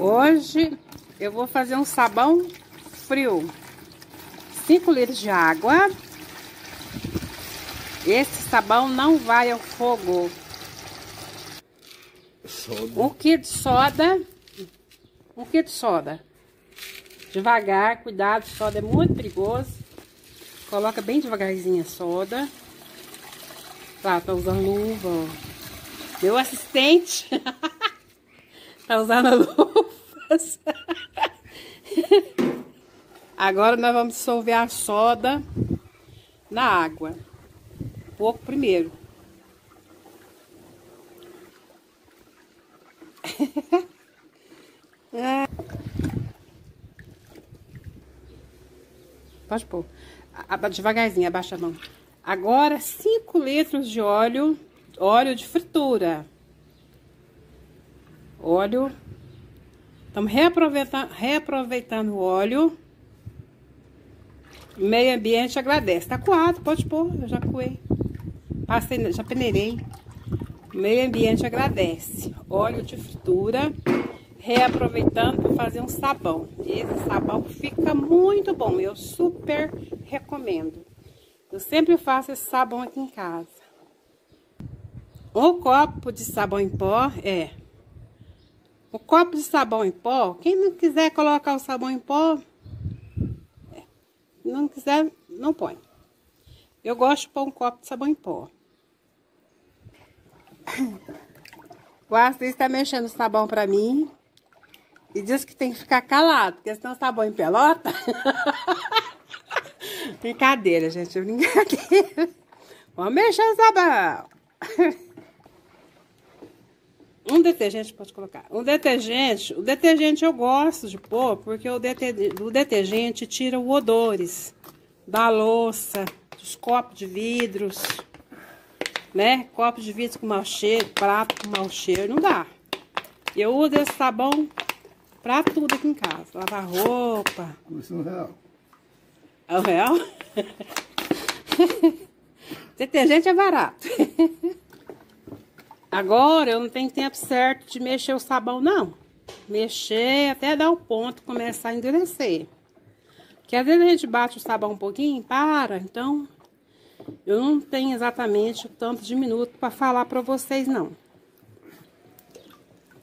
Hoje eu vou fazer um sabão frio. 5 litros de água. Esse sabão não vai ao fogo. Soda. Um quilo de soda. Um quilo de soda. Devagar, cuidado, soda é muito perigoso. Coloca bem devagarzinho a soda. Tá, tá usando luva. Meu assistente. tá usando Agora nós vamos dissolver a soda na água. Um pouco primeiro. Pode pôr. Devagarzinho, abaixa a mão. Agora, 5 litros de óleo, óleo de fritura. Óleo. Estamos reaproveitando, reaproveitando o óleo. Meio ambiente agradece. Tá coado, pode pôr, eu já coei. Passei, já peneirei. Meio ambiente agradece. Óleo de fritura reaproveitando para fazer um sabão. Esse sabão fica muito bom, eu super recomendo. Eu sempre faço esse sabão aqui em casa. Um copo de sabão em pó é. O copo de sabão em pó, quem não quiser colocar o sabão em pó, não quiser, não põe. Eu gosto de pôr um copo de sabão em pó. O Astrid está mexendo o sabão para mim. E diz que tem que ficar calado, porque senão tá bom em pelota. brincadeira, gente, brincadeira. Vamos mexer o sabão. Um detergente, pode colocar. Um detergente, o detergente eu gosto de pôr, porque o, deter, o detergente tira os odores da louça, dos copos de vidros, né? Copos de vidro com mau cheiro, prato com mau cheiro, não dá. Eu uso esse sabão Pra tudo aqui em casa. Lavar roupa. Custa um real. É um real? Detergente é barato. Agora eu não tenho tempo certo de mexer o sabão, não. Mexer até dar o ponto, começar a endurecer. Porque às vezes a gente bate o sabão um pouquinho para, então eu não tenho exatamente o tanto de minuto para falar para vocês, não.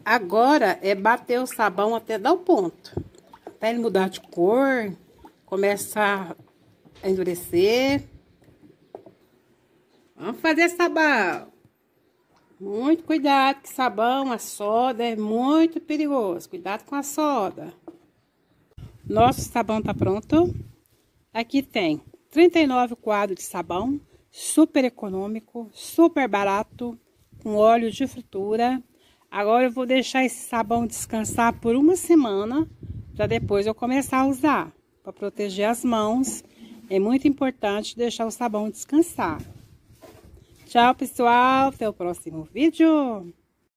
Agora é bater o sabão até dar o ponto. Até ele mudar de cor, começar a endurecer. Vamos fazer sabão. Muito cuidado que sabão, a soda é muito perigoso. Cuidado com a soda. Nosso sabão tá pronto. Aqui tem 39 quadros de sabão, super econômico, super barato, com óleo de fritura. Agora eu vou deixar esse sabão descansar por uma semana, para depois eu começar a usar, para proteger as mãos. É muito importante deixar o sabão descansar. Tchau, pessoal. Até o próximo vídeo.